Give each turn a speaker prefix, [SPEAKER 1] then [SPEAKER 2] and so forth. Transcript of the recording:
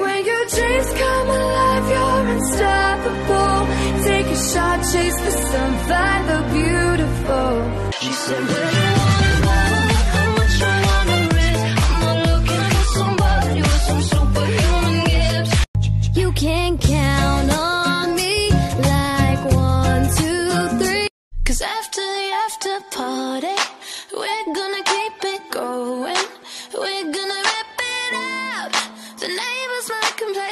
[SPEAKER 1] When your dreams come alive, you're unstoppable. Take a shot, chase the sun, find the beautiful. She said, Where you wanna go? How much you wanna risk? I'm not looking for somebody with some superhuman gifts. You can count on me like one, two, three. Cause after the after party, The neighbors might complain.